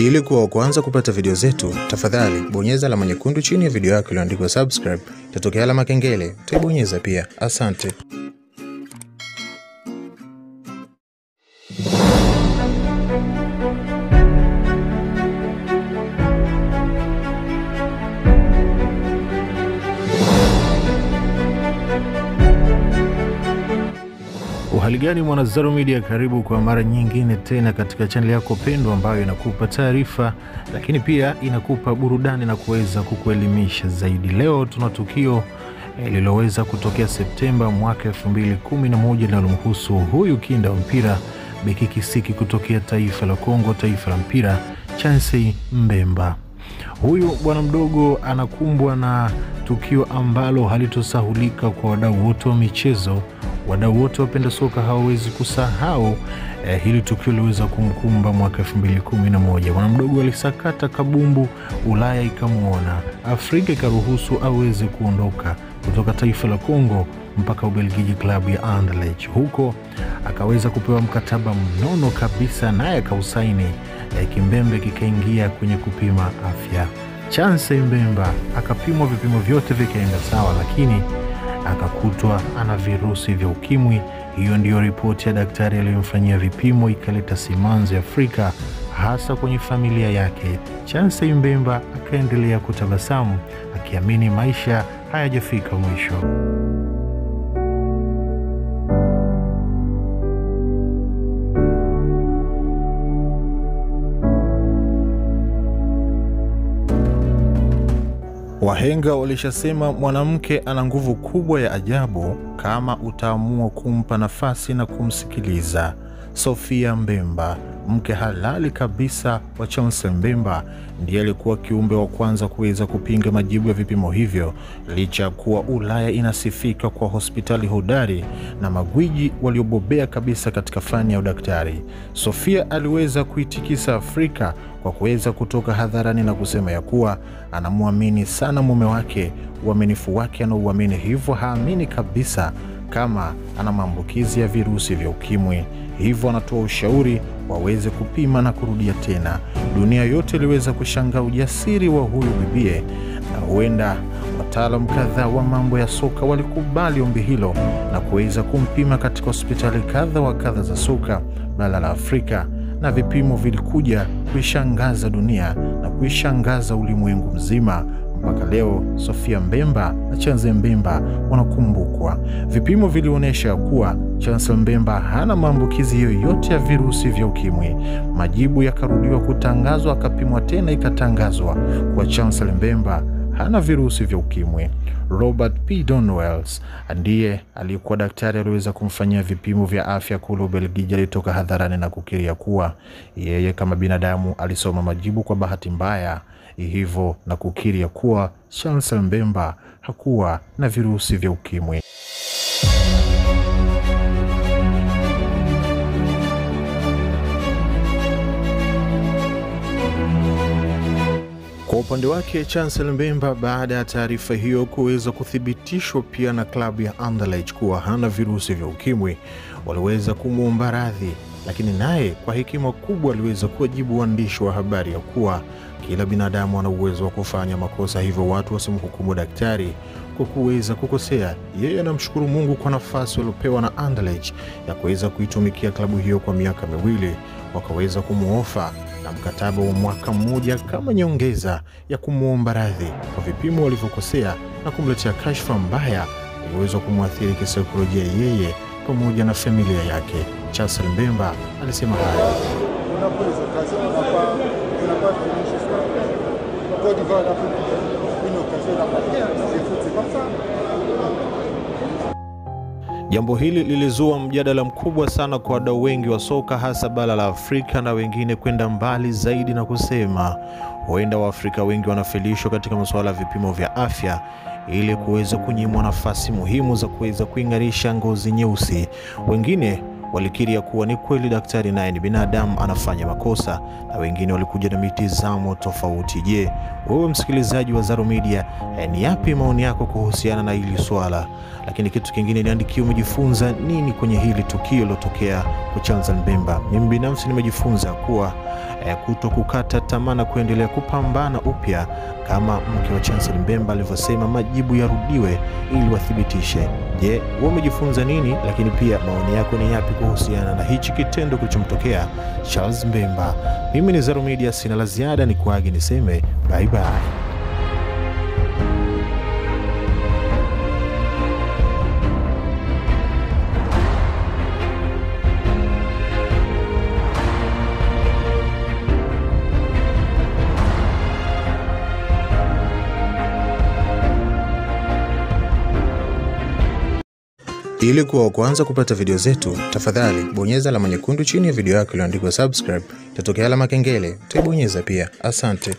Ili kuwa wa kwanza kupata video zetu, tafadhali bonyeza alama nyekundu chini ya video yako iliyoandikwa subscribe. Itatokea alama kengele, utaibonyeza pia. Asante. Uhali gani mwana Zaro Media, karibu kwa mara nyingine tena katika chaneli yako pendwa ambayo inakupa taarifa lakini pia inakupa burudani na kuweza kukuelimisha zaidi. Leo tuna tukio eh, lililoweza kutokea Septemba mwaka 2011 linalomhusu huyu kinda wa mpira beki kisiki kutokea taifa la Kongo, taifa la mpira Chancey Mbemba. Huyu bwana mdogo anakumbwa na tukio ambalo halitosahulika kwa wadau wote wa michezo. Wadau wote wapenda soka hawawezi kusahau eh, hili tukio liweza kumkumba mwaka 2011. Bwana mdogo alisakata kabumbu, Ulaya ikamwona, Afrika ikaruhusu aweze kuondoka kutoka taifa la congo mpaka Ubelgiji, klabu ya Anderlecht. Huko akaweza kupewa mkataba mnono kabisa, naye akausaini eh, kimbembe kikaingia kwenye kupima afya. chanse Mbemba akapimwa, vipimo vyote vikaenda sawa, lakini akakutwa ana virusi vya ukimwi. Hiyo ndiyo ripoti ya daktari aliyomfanyia vipimo, ikaleta simanzi Afrika, hasa kwenye familia yake. Chance Mbemba akaendelea kutabasamu akiamini maisha hayajafika mwisho. Wahenga walishasema mwanamke ana nguvu kubwa ya ajabu kama utaamua kumpa nafasi na kumsikiliza. Sofia Mbemba, mke halali kabisa wa Chancey Mbemba, ndiye alikuwa kiumbe wa kwanza kuweza kupinga majibu ya vipimo hivyo, licha ya kuwa Ulaya inasifika kwa hospitali hodari na magwiji waliobobea kabisa katika fani ya udaktari. Sofia aliweza kuitikisa Afrika kwa kuweza kutoka hadharani na kusema ya kuwa anamwamini sana mume wake, uaminifu wake anauamini, hivyo haamini kabisa kama ana maambukizi ya virusi vya ukimwi. Hivyo anatoa ushauri waweze kupima na kurudia tena. Dunia yote iliweza kushangaa ujasiri wa huyu bibie, na huenda wataalam kadhaa wa mambo ya soka walikubali ombi hilo na kuweza kumpima katika hospitali kadha wa kadha za soka bara la Afrika, na vipimo vilikuja kuishangaza dunia na kuishangaza ulimwengu mzima mpaka leo Sofia Mbemba na Chanze Mbemba wanakumbukwa. Vipimo vilionyesha kuwa Chancey Mbemba hana maambukizi yoyote ya virusi vya ukimwi. Majibu yakarudiwa kutangazwa, akapimwa tena, ikatangazwa kuwa Chancey Mbemba hana virusi vya ukimwi. Robert P Donwells ndiye aliyekuwa daktari aliweza kumfanyia vipimo vya afya kule Ubelgiji. Alitoka hadharani na kukiria kuwa yeye kama binadamu alisoma majibu kwa bahati mbaya hivyo na kukiria kuwa Chancey Mbemba hakuwa na virusi vya ukimwi. Upande wake Chancel Mbemba, baada ya taarifa hiyo kuweza kuthibitishwa pia na klabu ya Anderlecht kuwa hana virusi vya ukimwi, waliweza kumwomba radhi, lakini naye kwa hekima kubwa aliweza kuwajibu waandishi wa habari ya kuwa kila binadamu ana uwezo wa kufanya makosa, hivyo watu wasimhukumu daktari kwa kuweza kukosea. Yeye anamshukuru Mungu kwa nafasi waliopewa na Anderlecht ya kuweza kuitumikia klabu hiyo kwa miaka miwili, wakaweza kumwofa na mkataba wa mwaka mmoja kama nyongeza ya kumwomba radhi kwa vipimo walivyokosea na kumletea kashfa mbaya iliweza kumwathiri kisaikolojia yeye pamoja na familia yake. chasel Mbemba alisema haya. Jambo hili lilizua mjadala mkubwa sana kwa wadau wengi wa soka hasa bara la Afrika na wengine kwenda mbali zaidi na kusema huenda Waafrika wengi wanafilishwa katika masuala ya vipimo vya afya ili kuweza kunyimwa nafasi muhimu za kuweza kuing'arisha ngozi nyeusi. Wengine walikiri ya kuwa ni kweli daktari naye ni binadamu anafanya makosa, na wengine walikuja na mitizamo tofauti. Je, wewe msikilizaji wa Zaro Media, eh, ni yapi maoni yako kuhusiana na hili swala? Lakini kitu kingine, niandikie umejifunza nini kwenye hili tukio lilotokea Kuchanza Mbemba. Mimi binafsi nimejifunza kuwa kuto kukata tamaa na kuendelea kupambana upya kama mke wa Chancellor Mbemba alivyosema, majibu yarudiwe ili wathibitishe. Je, wewe umejifunza nini? Lakini pia maoni yako ni yapi kuhusiana na hichi kitendo kilichomtokea Charles Mbemba? Mimi ni Zaro Media, sina la ziada, ni kuage niseme bye bye. Ili kuwa wa kwanza kupata video zetu, tafadhali bonyeza alama nyekundu chini ya video yako iliyoandikwa subscribe. tatokea alama kengele, utaibonyeza pia. Asante.